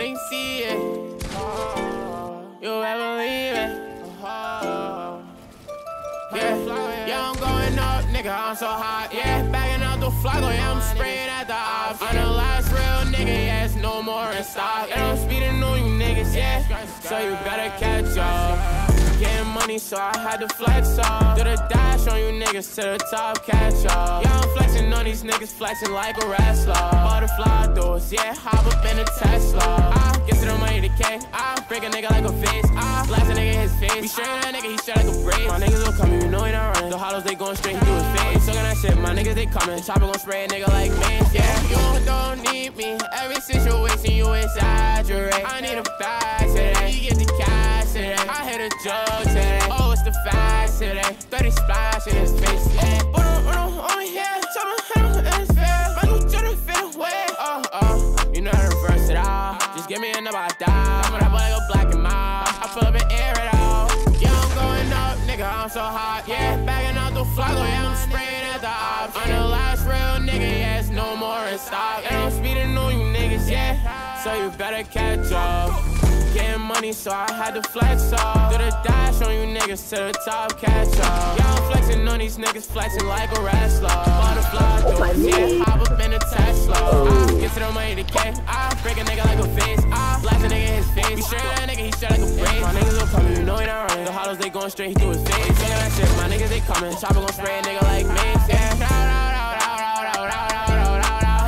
they see it. You ever leave it? Yeah, yeah, I'm going up, nigga, I'm so hot. Yeah, bagging out the flago, yeah, I'm spraying at the ops. I'm the last real nigga, yeah, it's no more in stock. Yeah, I'm speeding on you niggas, yeah, so you better catch up. Getting money, so I had to flex up. Do the dash on you niggas to the top, catch up. Yeah, I'm flexing on these niggas, flexing like a wrestler. Yeah, hop up in a Tesla. I get to the money, the K. I break a nigga like a face. I blast a nigga in his face. We straight that nigga, he straight like a brace. My niggas don't come, you know he not running. The hollows, they going straight, do his face. Sucking that shit, my niggas, they coming. Chopper gon' spray a nigga like me. Yeah, you don't need me. Every situation you exaggerate. I need a bag today. You get the cash today. I hit a jug today. Oh, it's the fast today. 30 splash in his face. Yeah. Give me another die. I'm gonna like a black and mild. I pull up and air it out. Yeah, I'm going up, nigga. I'm so hot. Yeah, bagging out the flago. Yeah, I'm spraying at the ops. I'm the last real nigga. Yeah, it's no more in stock. And I'm speeding on you niggas. Yeah, so you better catch up. Getting money, so I had to flex up. Do the dash on you niggas to the top, catch up. Yeah, I'm flexing on these niggas, flexing like a wrestler. Butterfly doors, yeah, face. We that nigga, he straight like a brace. My niggas don't come, you know he not running. The hollows, they going straight, he through his face. At that shit, my niggas, they coming. Chopper gon' spray a nigga like Mace, yeah.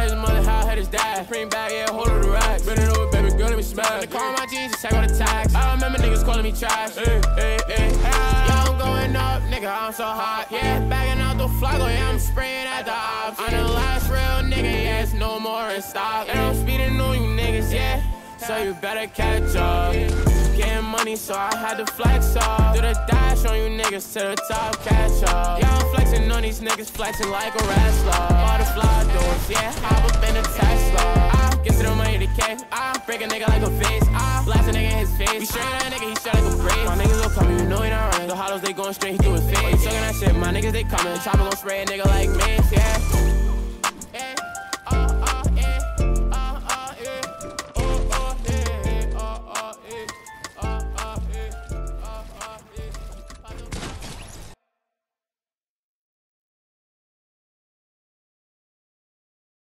His mother, how his dad. Cream bag, yeah, hold of the rack. Bend it over, baby girl, let me smash. They call my jeans, just take all the tax. I remember niggas calling me trash. Eh, eh, eh. Hey, hey, hey. Yeah, I'm going up, nigga, I'm so hot. Yeah, bagging out the flago, oh, yeah, I'm spraying at the ops. I'm the last real nigga, yeah, it's no more in stock. And I'm speeding on you niggas, yeah. So you better catch up. Getting money, so I had to flex up. Do the dash on you niggas to the top, catch up. Yeah, I'm flexing on these niggas, flexing like a wrestler. Butterfly doors, yeah, hop up in a Tesla. I get to the money, the K. I break a nigga like a face. I blast a nigga in his face. We straight that nigga, he straight like a brace. My niggas don't come, you know he not running. The hollows, they going straight, he through his face. Sucking that shit, my niggas, they coming. The Chopper gon' spray a nigga like me, yeah.